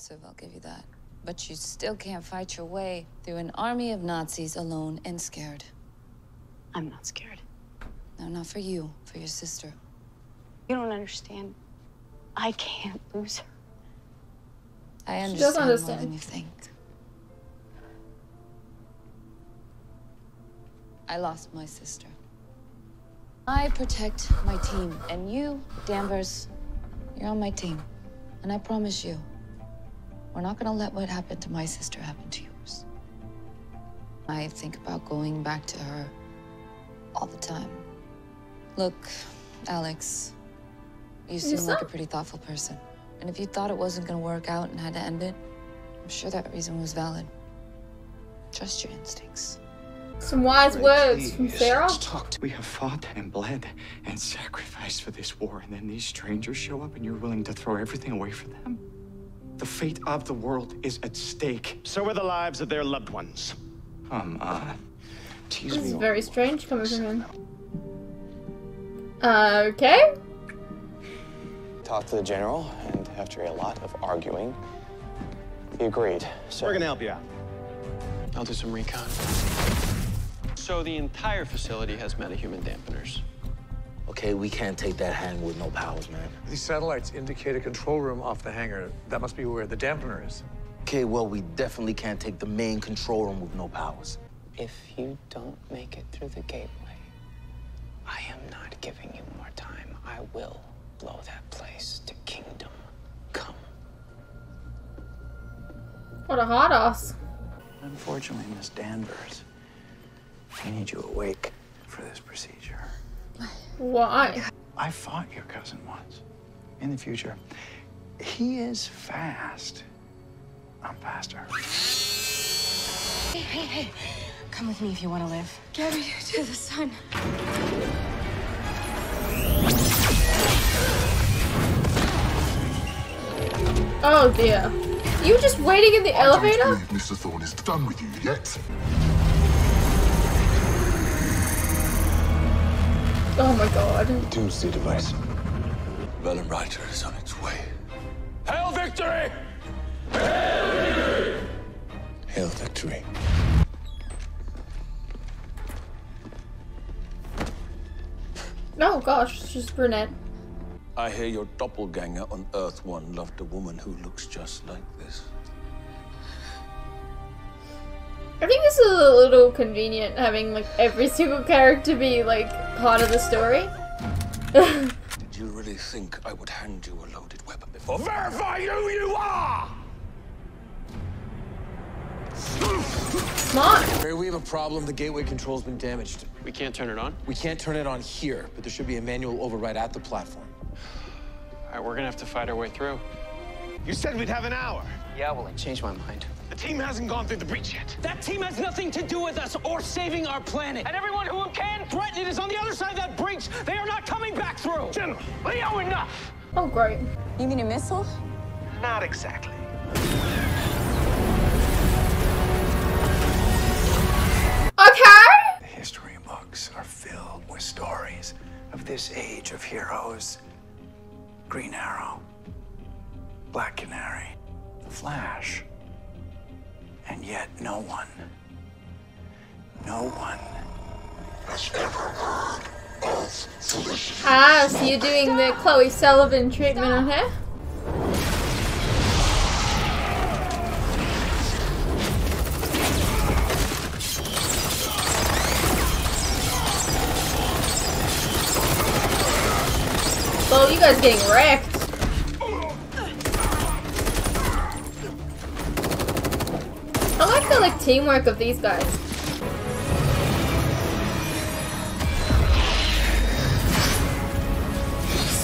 impressive, I'll give you that. But you still can't fight your way through an army of Nazis alone and scared. I'm not scared. No, not for you, for your sister. You don't understand. I can't lose her. I She doesn't understand, more understand. than you think. I lost my sister. I protect my team, and you, Danvers, you're on my team. And I promise you, we're not gonna let what happened to my sister happen to yours. I think about going back to her all the time. Look, Alex, you seem like a pretty thoughtful person. And if you thought it wasn't gonna work out and had to end it, I'm sure that reason was valid. Trust your instincts. Some wise words from Sara. let's to- We have fought and bled and sacrificed for this war, and then these strangers show up and you're willing to throw everything away for them? The fate of the world is at stake. So are the lives of their loved ones. Come on. Tease This me is very strange coming from him. Uh, okay. Talked to the general, and after a lot of arguing, he agreed. So We're gonna help you out. I'll do some recon. So the entire facility has metahuman dampeners. Okay, we can't take that hang with no powers, man. These satellites indicate a control room off the hangar. That must be where the dampener is. Okay, well, we definitely can't take the main control room with no powers. If you don't make it through the gateway, I am not giving you more time. I will blow that place to kingdom come. What a hot ass. Unfortunately, Miss Danvers, I need you awake for this procedure. Why? I fought your cousin once. In the future, he is fast. I'm faster. Hey, hey, hey. Come with me if you want to live. Get me to the sun. Oh dear. You were just waiting in the I don't elevator? believe Mr. Thawne is done with you yet. Oh my god. Doomsday device. Wellenreiter is on its way. Hail victory! Hail victory. Hail victory. No, oh gosh, it's just brunette. I hear your doppelganger on Earth One loved a woman who looks just like this. I think this is a little convenient having like every single character be like part of the story. Did you really think I would hand you a loaded weapon before? Verify who you are! Smart. Barry, we have a problem. The gateway control's been damaged. We can't turn it on? We can't turn it on here, but there should be a manual override at the platform. All right, we're gonna have to fight our way through. You said we'd have an hour. Yeah, well, I changed my mind. The team hasn't gone through the breach yet. That team has nothing to do with us or saving our planet. And everyone who can threaten it is on the other side of that breach. They are not coming back through. General, Leo, enough! Oh great. You mean a missile? Not exactly. Okay. The history books are filled with stories of this age of heroes. Green Arrow, Black Canary, The Flash. And yet no one, no one has ever heard Ah, so you're doing the Chloe Sullivan treatment on her? Well, you guys getting wrecked. teamwork of these guys.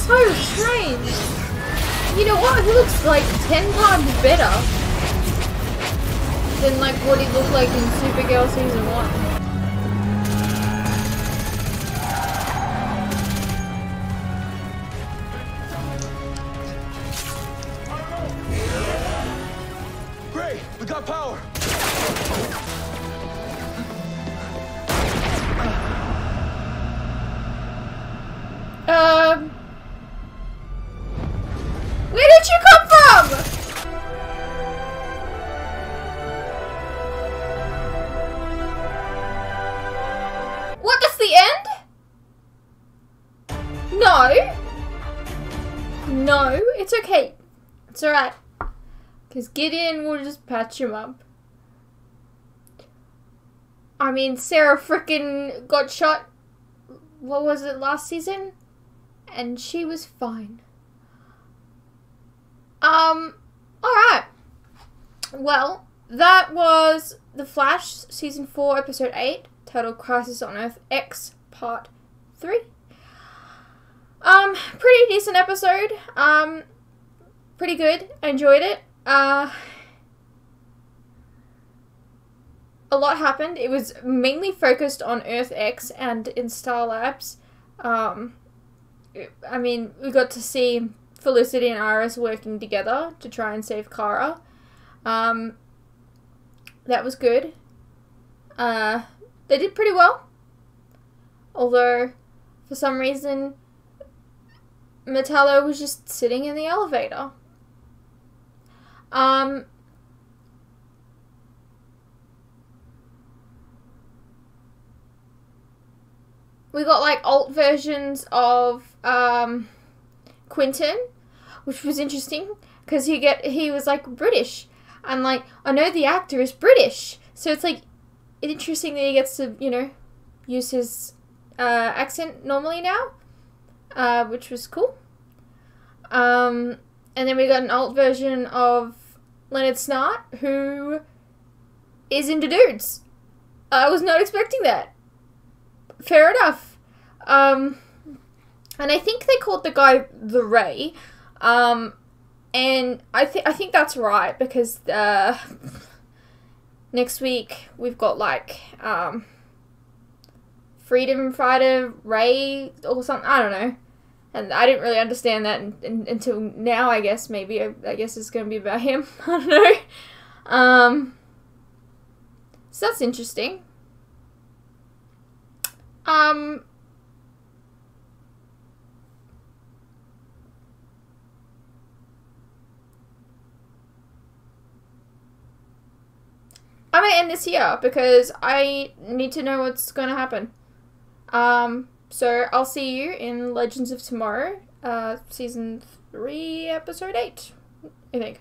So strange. You know what? He looks like 10 times better than like what he looked like in Supergirl Season 1. Where did you come from? What, that's the end? No. No, it's okay. It's alright. Because Gideon will just patch him up. I mean, Sara fricking got shot, what was it, last season? And she was fine. Um, alright. Well, that was The Flash, Season 4, Episode 8, titled Crisis on Earth X, Part 3. Um, pretty decent episode. Um, pretty good. I enjoyed it. Uh, a lot happened. It was mainly focused on Earth X and in Star Labs. Um, I mean, we got to see Felicity and Iris working together to try and save Kara. Um, that was good. Uh, they did pretty well. Although, for some reason, Metallo was just sitting in the elevator. Um, we got like alt versions of um, Quentin, which was interesting because he get he was like British, and like I know the actor is British, so it's like interesting that he gets to you know use his uh, accent normally now, uh, which was cool. Um, and then we got an alt version of Leonard Snart, who is into dudes. I was not expecting that. Fair enough. Um, and I think they called the guy the Ray. Um, and I think I think that's right because uh, next week we've got like um, Freedom Fighter Ray or something. I don't know and I didn't really understand that in, in, until now. I guess maybe I, I guess it's gonna be about him. I don't know. Um, so that's interesting. Um. Gonna end this here because I need to know what's gonna happen. Um, so I'll see you in Legends of Tomorrow, uh, season three, episode eight. I think.